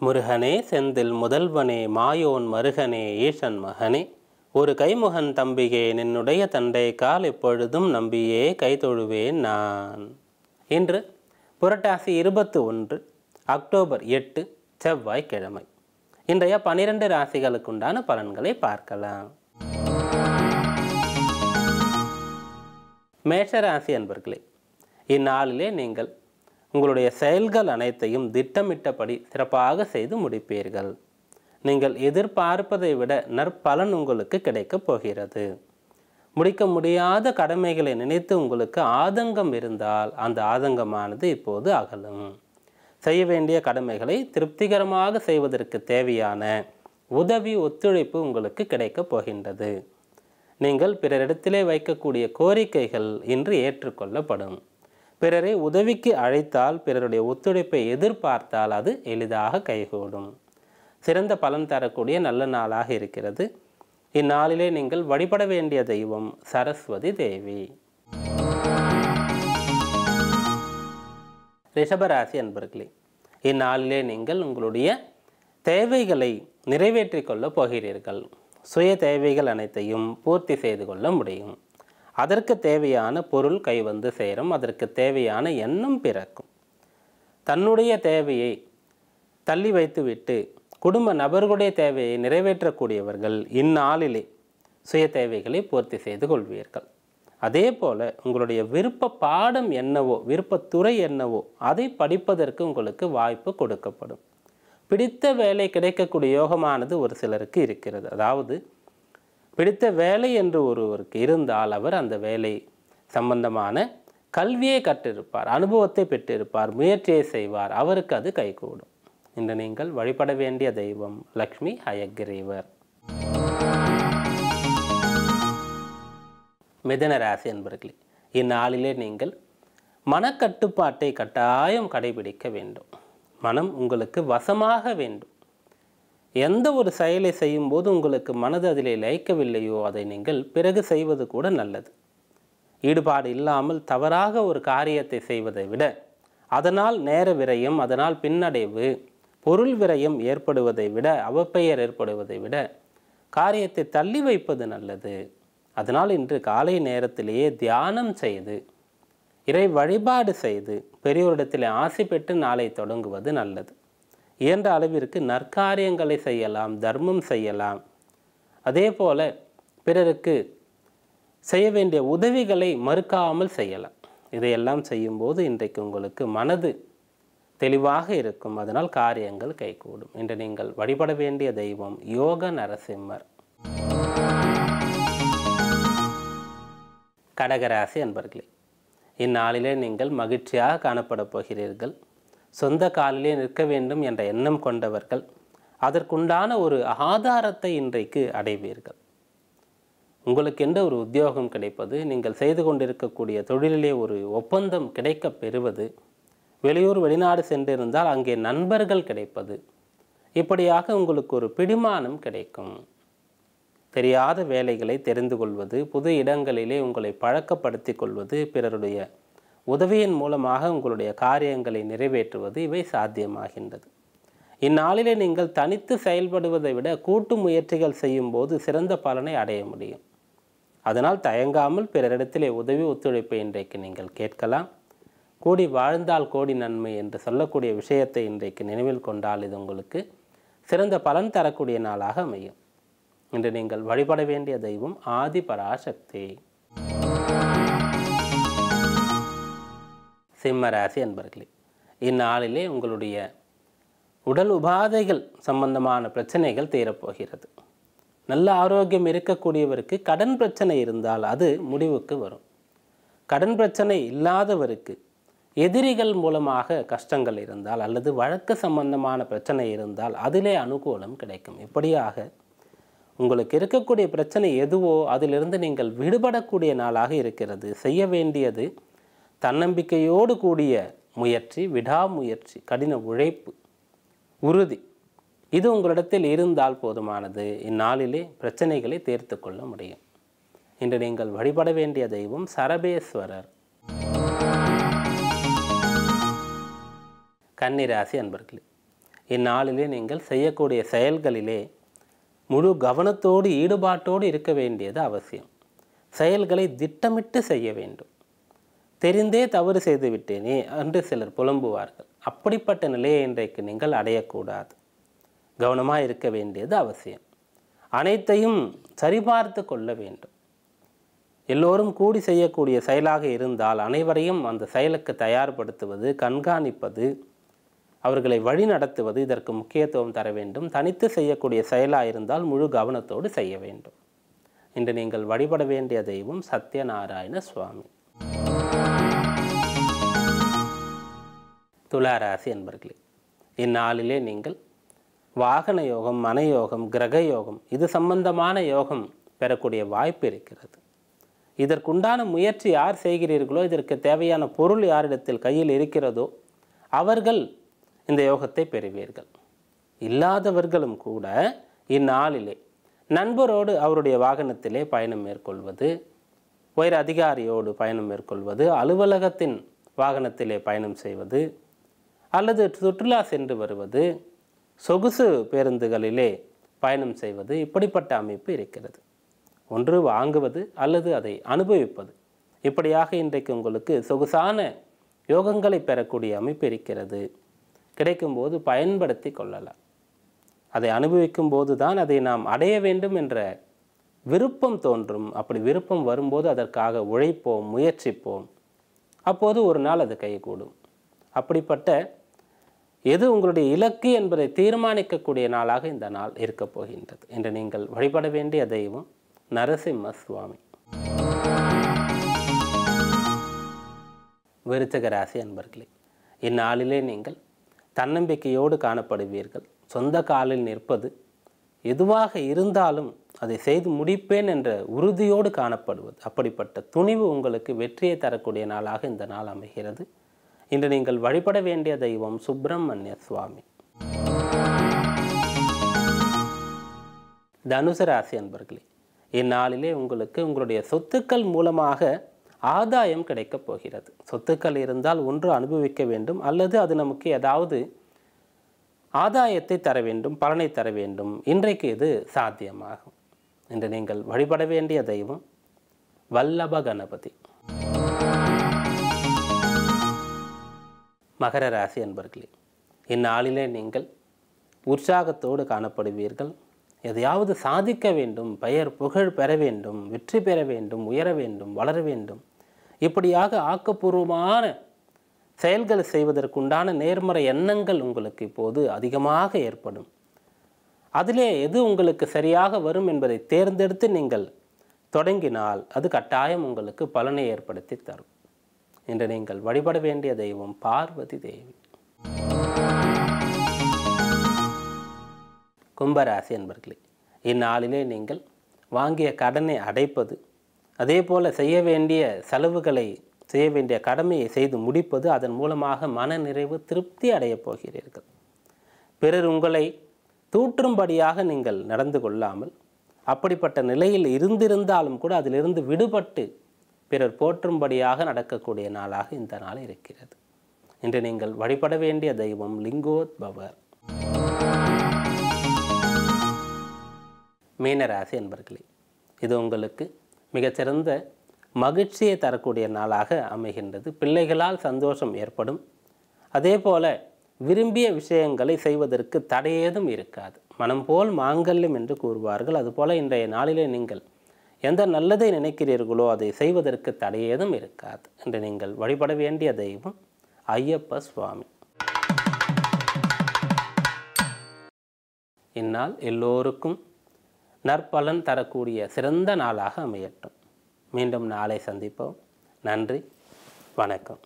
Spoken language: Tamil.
முருகனே செந்தில் முதல்வனே மாயோன் மருகனே ஈசன் மகனே. ஒரு கைமுகன் தம்பிகே நின்னுடைய தண்டை கால் எப்பொழுதும் நம்பியே கைதொழுவேன் நான். இன்று புரட்டாசி இருபத்து ஒன்று அக்டோபர் எட்டு செவ்வாய்க்கிழமை. இன்றைய பனிரெண்டு ராசிகளுக்குண்டான பலன்களை பார்க்கலாம். மேஷராசி அன்பர்களே இந்நாளிலே நீங்கள் உங்களுடைய செயல்கள் அனைத்தையும் திட்டமிட்டபடி சிறப்பாக செய்து முடிப்பீர்கள். நீங்கள் எதிர்பார்ப்பதை விட நற்பலன் உங்களுக்கு கிடைக்கப் போகிறது. முடிக்க முடியாத கடமைகளை நினைத்து உங்களுக்கு ஆதங்கம் இருந்தால் அந்த ஆதங்கமானது இப்போது அகலும். செய்ய வேண்டிய கடமைகளை திருப்திகரமாக செய்வதற்கு தேவையான உதவி ஒத்துழைப்பு உங்களுக்கு கிடைக்கப் போகின்றது. நீங்கள் பிறரிடத்திலே வைக்கக்கூடிய கோரிக்கைகள் இன்று ஏற்றுக்கொள்ளப்படும். பிறரை உதவிக்கு அழைத்தால் பிறருடைய ஒத்துழைப்பை எதிர்பார்த்தால் அது எளிதாக கைகூடும். சிறந்த பலன் தரக்கூடிய நல்ல நாளாக இருக்கிறது. இந்நாளிலே நீங்கள் வழிபட வேண்டிய தெய்வம் சரஸ்வதி தேவி. ரிஷபராசி அன்பர்களே இந்நாளிலே நீங்கள் உங்களுடைய தேவைகளை நிறைவேற்றி கொள்ளப் போகிறீர்கள். சுய தேவைகள் அனைத்தையும் பூர்த்தி செய்து கொள்ள முடியும். அதற்கு தேவையான பொருள் கை வந்து சேரும் அதற்கு தேவையான எண்ணம் பிறக்கும். தன்னுடைய தேவையை தள்ளி வைத்துவிட்டு குடும்ப நபர்களுடைய தேவையை நிறைவேற்றக்கூடியவர்கள் இந்நாளிலே சுய தேவைகளை பூர்த்தி செய்து கொள்வீர்கள். அதே போல் உங்களுடைய விருப்ப பாடம் என்னவோ விருப்பத்துறை என்னவோ அதை படிப்பதற்கு உங்களுக்கு வாய்ப்பு கொடுக்கப்படும். பிடித்த வேலை கிடைக்கக்கூடிய யோகமானது ஒரு சிலருக்கு இருக்கிறது. அதாவது பிடித்த வேலை என்று ஒருவருக்கு இருந்தால் அவர் அந்த வேலை சம்பந்தமான கல்வியை கற்றிருப்பார் அனுபவத்தை பெற்றிருப்பார் முயற்சியை செய்வார் அவருக்கு அது கைகூடும். இன்று நீங்கள் வழிபட வேண்டிய தெய்வம் லக்ஷ்மி ஹயக்கிரீவர் மிதன ராசி என்பர்களே இந்நாளிலே நீங்கள் மனக்கட்டுப்பாட்டை கட்டாயம் கடைபிடிக்க வேண்டும். மனம் உங்களுக்கு வசமாக வேண்டும். எந்த ஒரு செயலை செய்யும்போது உங்களுக்கு மனது அதிலே லயிக்கவில்லையோ அதை நீங்கள் பிறகு செய்வது கூட நல்லது. ஈடுபாடு இல்லாமல் தவறாக ஒரு காரியத்தை செய்வதை விட அதனால் நேர விரயம் அதனால் பின்னடைவு பொருள் விரயம் ஏற்படுவதை விட அவப்பெயர் ஏற்படுவதை விட காரியத்தை தள்ளி வைப்பது நல்லது. அதனால் இன்று காலை நேரத்திலேயே தியானம் செய்து இறை வழிபாடு செய்து பெரியோரிடத்தில் ஆசை பெற்று நாளை தொடங்குவது நல்லது. இயன்ற அளவிற்கு நற்காரியங்களை செய்யலாம் தர்மம் செய்யலாம். அதே போல் பிறருக்கு செய்ய வேண்டிய உதவிகளை மறுக்காமல் செய்யலாம். இதையெல்லாம் செய்யும்போது இன்றைக்கு உங்களுக்கு மனது தெளிவாக இருக்கும். அதனால் காரியங்கள் கைகூடும் இன்று நீங்கள் வழிபட வேண்டிய தெய்வம் யோக நரசிம்மர். கடகராசி அன்பர்களே இந்நாளிலே நீங்கள் மகிழ்ச்சியாக காணப்பட போகிறீர்கள். சொந்த காலிலே நிற்க வேண்டும் என்ற எண்ணம் கொண்டவர்கள் அதற்குண்டான ஒரு ஆதாரத்தை இன்றைக்கு அடைவீர்கள். உங்களுக்கென்று ஒரு உத்தியோகம் கிடைப்பது நீங்கள் செய்து கொண்டிருக்கக்கூடிய தொழிலிலே ஒரு ஒப்பந்தம் கிடைக்கப் பெறுவது வெளியூர் வெளிநாடு சென்றிருந்தால் அங்கே நண்பர்கள் கிடைப்பது இப்படியாக உங்களுக்கு ஒரு பிடிமானம் கிடைக்கும். தெரியாத வேலைகளை தெரிந்து கொள்வது புது இடங்களிலே உங்களை பழக்கப்படுத்தி கொள்வது பிறருடைய உதவியின் மூலமாக உங்களுடைய காரியங்களை நிறைவேற்றுவது இவை சாத்தியமாகின்றது. இந்நாளிலே நீங்கள் தனித்து செயல்படுவதை விட கூட்டு முயற்சிகள் செய்யும் போது சிறந்த பலனை அடைய முடியும். அதனால் தயங்காமல் பிறரிடத்திலே உதவி ஒத்துழைப்பை இன்றைக்கு நீங்கள் கேட்கலாம். கூடி வாழ்ந்தால் கோடி நன்மை என்று சொல்லக்கூடிய விஷயத்தை இன்றைக்கு நினைவில் கொண்டால் இது உங்களுக்கு சிறந்த பலன் தரக்கூடிய நாளாக அமையும். இன்று நீங்கள் வழிபட வேண்டிய தெய்வம் ஆதி பராசக்தி சிம்ம ராசி அன்பர்களே இந்நாளிலே உங்களுடைய உடல் உபாதைகள் சம்பந்தமான பிரச்சனைகள் தீரப்போகிறது. நல்ல ஆரோக்கியம் இருக்கக்கூடியவருக்கு கடன் பிரச்சனை இருந்தால் அது முடிவுக்கு வரும். கடன் பிரச்சனை இல்லாதவருக்கு எதிரிகள் மூலமாக கஷ்டங்கள் இருந்தால் அல்லது வழக்கு சம்பந்தமான பிரச்சனை இருந்தால் அதிலே அனுகூலம் கிடைக்கும். இப்படியாக உங்களுக்கு இருக்கக்கூடிய பிரச்சனை எதுவோ அதிலிருந்து நீங்கள் விடுபடக்கூடிய நாளாக இருக்கிறது. செய்ய வேண்டியது தன்னம்பிக்கையோடு கூடிய முயற்சி விடாமுயற்சி கடின உழைப்பு உறுதி. இது உங்களிடத்தில் இருந்தால் போதுமானது. இந்நாளிலே பிரச்சனைகளை தீர்த்து கொள்ள முடியும். இன்று நீங்கள் வழிபட வேண்டிய தெய்வம் சரபேஸ்வரர். கன்னிராசி அன்பர்களே இந்நாளிலே நீங்கள் செய்யக்கூடிய செயல்களிலே முழு கவனத்தோடு ஈடுபாட்டோடு இருக்க வேண்டியது அவசியம். செயல்களை திட்டமிட்டு செய்ய வேண்டும். தெரிந்தே தவறு செய்து விட்டேனே என்று சிலர் புலம்புவார்கள். அப்படிப்பட்ட நிலையை இன்றைக்கு நீங்கள் அடையக்கூடாது. கவனமாக இருக்க வேண்டியது அவசியம். அனைத்தையும் சரிபார்த்து கொள்ள வேண்டும். எல்லோரும் கூடி செய்யக்கூடிய செயலாக இருந்தால் அனைவரையும் அந்த செயலுக்கு தயார்படுத்துவது கண்காணிப்பது அவர்களை வழி நடத்துவது இதற்கு முக்கியத்துவம் தர வேண்டும். தனித்து செய்யக்கூடிய செயலாக இருந்தால் முழு கவனத்தோடு செய்ய வேண்டும். இன்று நீங்கள் வழிபட வேண்டிய தெய்வம் சத்யநாராயண சுவாமி. துளாராசி என்பர்களே இந்நாளிலே நீங்கள் வாகன யோகம் மனயோகம் கிரக யோகம் இது சம்பந்தமான யோகம் பெறக்கூடிய வாய்ப்பு இருக்கிறது. இதற்குண்டான முயற்சி யார் செய்கிறீர்களோ இதற்கு தேவையான பொருள் யாரிடத்தில் கையில் இருக்கிறதோ அவர்கள் இந்த யோகத்தை பெறுவீர்கள். இல்லாதவர்களும் கூட இந்நாளிலே நண்பரோடு அவருடைய வாகனத்திலே பயணம் மேற்கொள்வது உயர் அதிகாரியோடு பயணம் மேற்கொள்வது அலுவலகத்தின் வாகனத்திலே பயணம் செய்வது அல்லது சுற்றுலா சென்று வருவது சொகுசு பேருந்துகளிலே பயணம் செய்வது இப்படிப்பட்ட அமைப்பு இருக்கிறது. ஒன்று வாங்குவது அல்லது அதை அனுபவிப்பது. இப்படியாக இன்றைக்கு உங்களுக்கு சொகுசான யோகங்களை பெறக்கூடிய அமைப்பு இருக்கிறது. கிடைக்கும்போது பயன்படுத்தி கொள்ளலாம். அதை அனுபவிக்கும் போது தான் அதை நாம் அடைய வேண்டும் என்ற விருப்பம் தோன்றும். அப்படி விருப்பம் வரும்போது அதற்காக உழைப்போம் முயற்சிப்போம். அப்போது ஒரு நாள் அது கைகூடும். அப்படிப்பட்ட எது உங்களுடைய இலக்கு என்பதை தீர்மானிக்கக்கூடிய நாளாக இந்த நாள் இருக்கப் போகின்றது என்று நீங்கள் வழிபட வேண்டிய தெய்வம் நரசிம்ம சுவாமி. விருச்சக ராசி அன்பர்களே இந்நாளிலே நீங்கள் தன்னம்பிக்கையோடு காணப்படுவீர்கள். சொந்த காலில் நிற்பது எதுவாக இருந்தாலும் அதை செய்து முடிப்பேன் என்ற உறுதியோடு காணப்படுவது அப்படிப்பட்ட துணிவு உங்களுக்கு வெற்றியை தரக்கூடிய நாளாக இந்த நாள் அமைகிறது. இன்று நீங்கள் வழிபட வேண்டிய தெய்வம் சுப்பிரமணிய சுவாமி. தனுசு ராசி அன்பர்களே இந்நாளிலே உங்களுக்கு உங்களுடைய சொத்துக்கள் மூலமாக ஆதாயம் கிடைக்கப் போகிறது. சொத்துக்கள் இருந்தால் ஒன்று அனுபவிக்க வேண்டும் அல்லது அது நமக்கு ஏதாவது ஆதாயத்தை தர வேண்டும் பலனை தர வேண்டும். இன்றைக்கு இது சாத்தியமாகும். இன்று நீங்கள் வழிபட வேண்டிய தெய்வம் வல்லப கணபதி. மகர ராசி அன்பர்களே இந்நாளிலே நீங்கள் உற்சாகத்தோடு காணப்படுவீர்கள். எதையாவது சாதிக்க வேண்டும் பெயர் புகழ் பெற வேண்டும் வெற்றி பெற வேண்டும் உயர வேண்டும் வளர வேண்டும். இப்படியாக ஆக்கப்பூர்வமான செயல்களை செய்வதற்குண்டான நேர்மறை எண்ணங்கள் உங்களுக்கு இப்போது அதிகமாக ஏற்படும். அதிலே எது உங்களுக்கு சரியாக வரும் என்பதை தேர்ந்தெடுத்து நீங்கள் தொடங்கினால் அது கட்டாயம் உங்களுக்கு பலனை ஏற்படுத்தி தரும். இன்று நீங்கள் வழிபட வேண்டிய தெய்வம் பார்வதி தேவி. கும்பராசி என்பர்களே இந்நாளிலே நீங்கள் வாங்கிய கடனை அடைப்பது அதே போல் செய்ய வேண்டிய செலவுகளை செய்ய வேண்டிய கடமையை செய்து முடிப்பது அதன் மூலமாக மன நிறைவு திருப்தி அடையப் போகிறீர்கள். பிறர் உங்களை தூற்றும்படியாக நீங்கள் நடந்து கொள்ளாமல் அப்படிப்பட்ட நிலையில் இருந்திருந்தாலும் கூட அதிலிருந்து விடுபட்டு பிறர் போற்றும்படியாக நடக்கக்கூடிய நாளாக இந்த நாள் இருக்கிறது. இன்று நீங்கள் வழிபட வேண்டிய தெய்வம் லிங்கோத்பவர் மீனராசி என்பர்களே இது உங்களுக்கு மிகச்சிறந்த மகிழ்ச்சியை தரக்கூடிய நாளாக அமைகின்றது. பிள்ளைகளால் சந்தோஷம் ஏற்படும். அதே போல விரும்பிய விஷயங்களை செய்வதற்கு தடையேதும் இருக்காது. மனம் போல் மாங்கல்யம் என்று கூறுவார்கள். அதுபோல் இன்றைய நாளிலே நீங்கள் எந்த நல்லதை நினைக்கிறீர்களோ அதை செய்வதற்கு தடையேதும் இருக்காது என்று நீங்கள் வழிபட வேண்டிய தெய்வம் ஐயப்ப சுவாமி. இந்நாள் எல்லோருக்கும் நற்பலன் தரக்கூடிய சிறந்த நாளாக அமையட்டும். மீண்டும் நாளை சந்திப்போம். நன்றி. வணக்கம்.